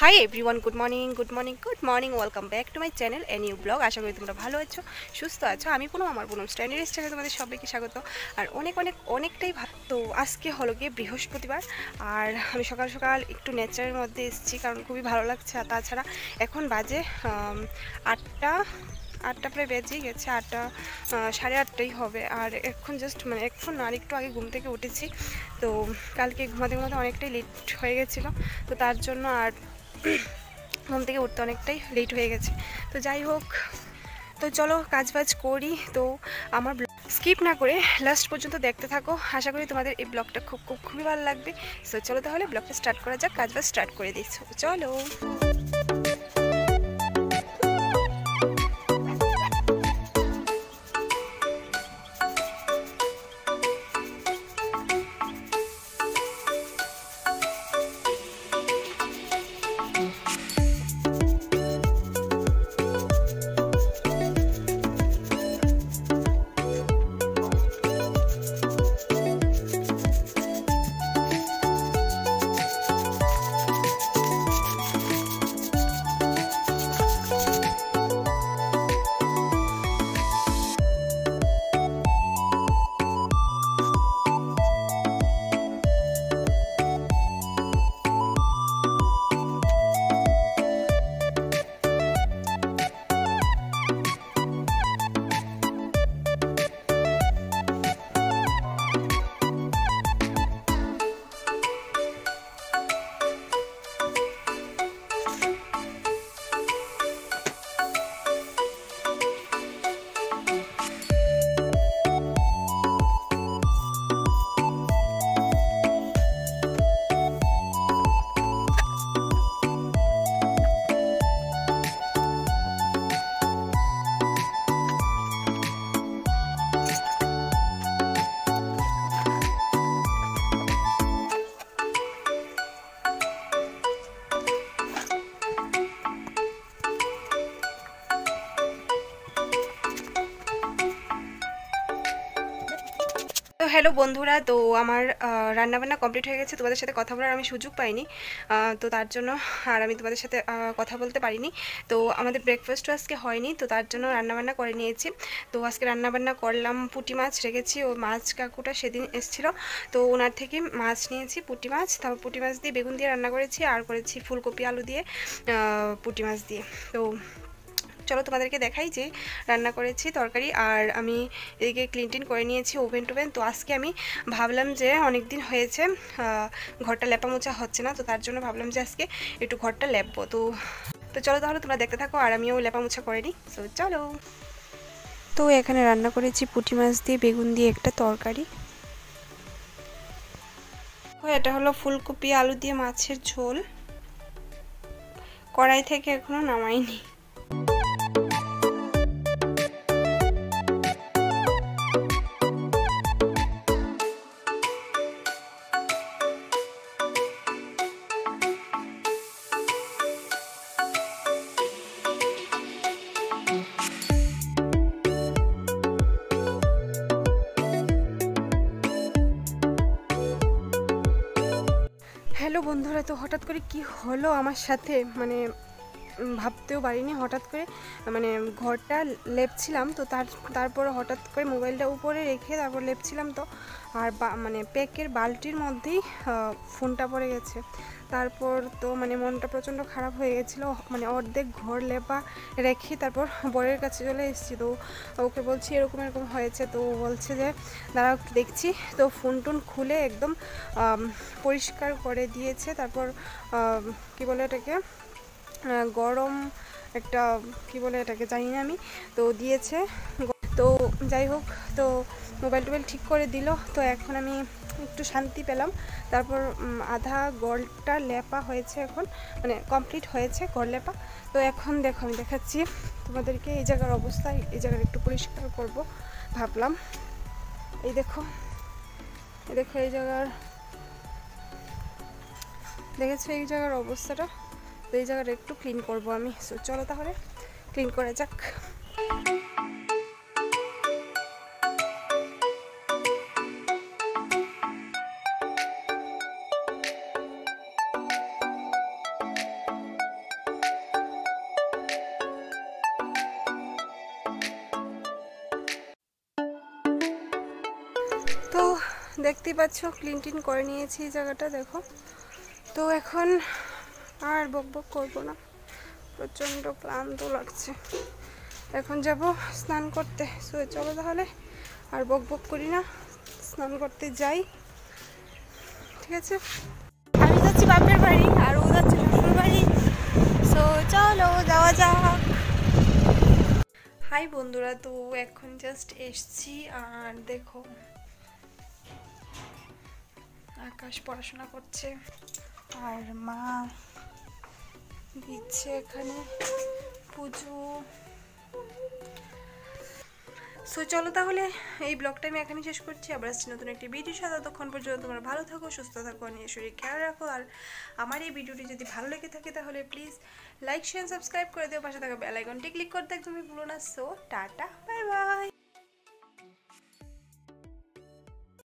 Hi everyone good morning good morning good morning welcome back to my channel a new blog আশা করি তোমরা ভালো আছো, সুস্থ আছো। আমি কোনো আমার কোনো স্ট্যান্ডার্ড চ্যানেলে তোমাদের সবাইকে স্বাগত। আর অনেক অনেক, অনেকটাই তো আজকে হলো গিয়ে বৃহস্পতিবার। আর আমি সকাল সকাল একটু নেচারের মধ্যে এসেছি কারণ খুবই ভালো লাগছে। আর তাছাড়া এখন বাজে আটটা আটটা প্রায় বেজেই গেছে, আটটা সাড়ে আটটাই হবে। আর এখন জাস্ট মানে এখন আর একটু আগে ঘুম থেকে উঠেছি। তো কালকে ঘুমাতে ঘুমাতে অনেকটাই লেট হয়ে গেছিল। তো তার জন্য আর ঘুম থেকে উঠতে অনেকটাই লেট হয়ে গেছে। তো যাই হোক, তো চলো কাজ বাজ করি। তো আমার স্কিপ না করে লাস্ট পর্যন্ত দেখতে থাকো। আশা করি তোমাদের এই ব্লগটা খুব খুব, খুবই ভালো লাগবে। সো চলো তাহলে ব্লগটা স্টার্ট করা যাক কাজ বাজ স্টার্ট করে দিচ্ছ। চলো। হ্যালো বন্ধুরা, তো আমার রান্নাবান্না কমপ্লিট হয়ে গেছে, তোমাদের সাথে কথা বলার আমি সুযোগ পাইনি। তো তার জন্য আর আমি তোমাদের সাথে কথা বলতে পারিনি। তো আমাদের ব্রেকফাস্টও আজকে হয়নি, তো তার জন্য রান্নাবান্না করে নিয়েছি। তো আজকে রান্নাবান্না করলাম পুটি মাছ রেখেছি, ও মাছ কাকুটা সেদিন এসেছিল। তো ওনার থেকে মাছ নিয়েছি, পুটি মাছ, তারপর পুটি মাছ দিয়ে বেগুন দিয়ে রান্না করেছি, আর করেছি ফুলকপি, আলু দিয়ে পুটি মাছ দিয়ে। তো চলো তোমাদেরকে দেখাই যে রান্না করেছি তরকারি, আর আমি এদিকে ক্লিন টিন করে নিয়েছি ওভেন টোভেন তো আজকে আমি ভাবলাম যে অনেক দিন হয়েছে ঘরটা লেপা মোচা হচ্ছে না, তো তার জন্য ভাবলাম যে আজকে একটু ঘরটা লেপবো। তো তো চলো তাহলে তোমরা দেখতে থাকো, আর আমিও লেপা মোছা করে নিই। তো চলো। তো এখানে রান্না করেছি পুঁটি মাছ দিয়ে, বেগুন দিয়ে একটা তরকারি। এটা হলো ফুলকপি, আলু দিয়ে মাছের ঝোল। কড়াই থেকে এখনও নামাইনি। হ্যালো বন্ধুরা, তো হঠাৎ করে কি হলো আমার সাথে? মানে ভাবতেও পারিনি হঠাৎ করে। মানে ঘরটা লেপছিলাম তো তার, তারপর হঠাৎ করে মোবাইলটা উপরে রেখে তারপর লেপছিলাম তো। আর মানে প্যাকের বালতির মধ্যেই ফোনটা পড়ে গেছে। তারপর তো মানে মনটা প্রচণ্ড খারাপ হয়ে গেছিল মানে অর্ধেক ঘর লেপা রেখে তারপর বরের কাছে চলে এসেছি। তো ওকে বলছি এরকম এরকম হয়েছে, তো বলছে যে দাঁড়া দেখছি। তো ফোন টোন খুলে একদম পরিষ্কার করে দিয়েছে। তারপর কি বলে এটাকে? গরম একটা, কি বলে এটাকে, জানি না আমি। তো দিয়েছে। তো যাই হোক, তো মোবাইল টোবাইল ঠিক করে দিল। তো এখন আমি একটু শান্তি পেলাম। তারপর আধা গড়টা লেপা হয়েছে এখন। মানে কমপ্লিট হয়েছে গড় লেপা। তো এখন দেখো, আমি দেখাচ্ছি তোমাদেরকে এই জায়গার অবস্থা। এই জায়গার একটু পরিষ্কার করব ভাবলাম। এই দেখো এই দেখো এই জায়গার, দেখেছ এই জায়গার অবস্থাটা? তো এই জায়গাটা একটু ক্লিন করব আমি। চলো তাহলে ক্লিন করা যাক। দেখতেই পাচ্ছ ক্লিন টিন করে নিয়েছি এই জায়গাটা, দেখো। তো এখন আর বক বক করব না। প্রচণ্ড ক্লান্ত লাগছে। এখন যাব স্নান করতে। শুয়ে চলো তাহলে। আর বক বক করি না, স্নান করতে যাই। ঠিক আছে? আমি যাচ্ছি বাপের বাড়ি, আর ও যাচ্ছে শ্বশুর বাড়ি। সো চলো, যাওয়া যাক। হাই বন্ধুরা, তো এখন জাস্ট এসছি, আর দেখো আকাশ পড়াশোনা করছে। আর মা দিচ্ছে এখানে পুজো। সো চলো তাহলে এই ব্লগটা আমি এখানে শেষ করছি। আবার আসছি নতুন একটি ভিডিও সাথে। ততক্ষণ পর্যন্ত তোমরা ভালো থাকো, সুস্থ থাকো নিয়ে শরীর খেয়াল রাখো। আর আমার এই ভিডিওটি যদি ভালো লেগে থাকে তাহলে প্লিজ লাইক শেয়ার সাবস্ক্রাইব করে দিও। পাশে থাকা বেল আইকনটি ক্লিক করতে একদমই ভুলো না। So tata bye bye